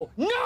No!